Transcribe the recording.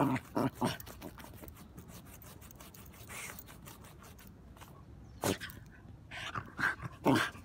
Oh. Oh.